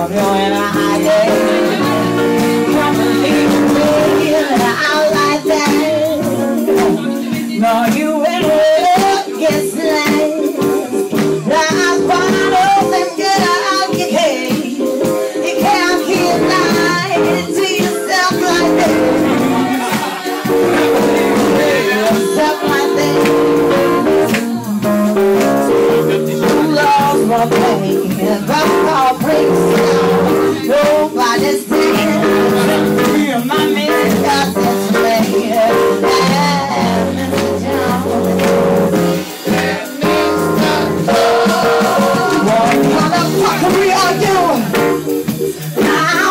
novio era ayer.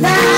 Now